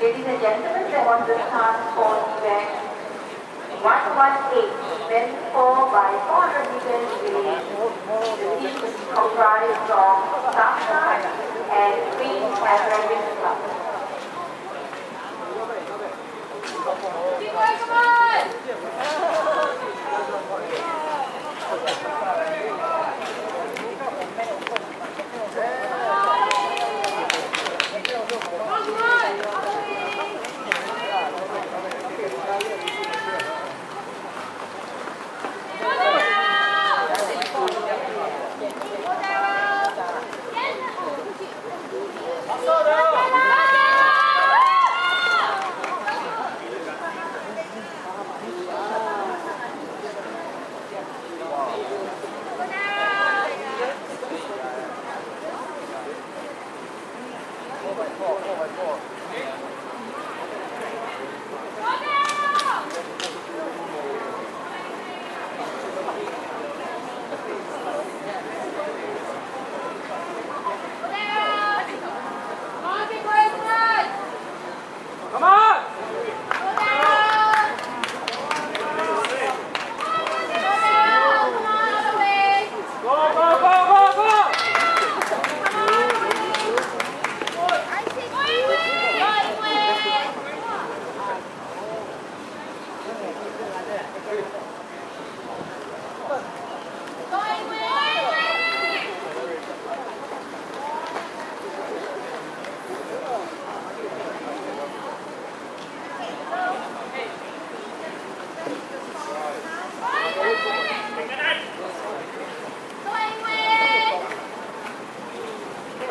Ladies and gentlemen, we are on the start for event 118, men 4 by 400 meters relay. The team is comprised of Sasha and Green Athletic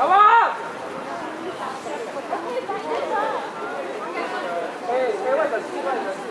走吧。哎，三块钱四块的。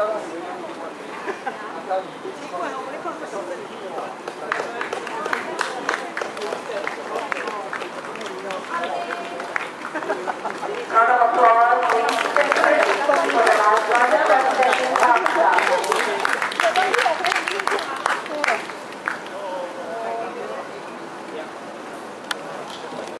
結構な思い込み方ができるか。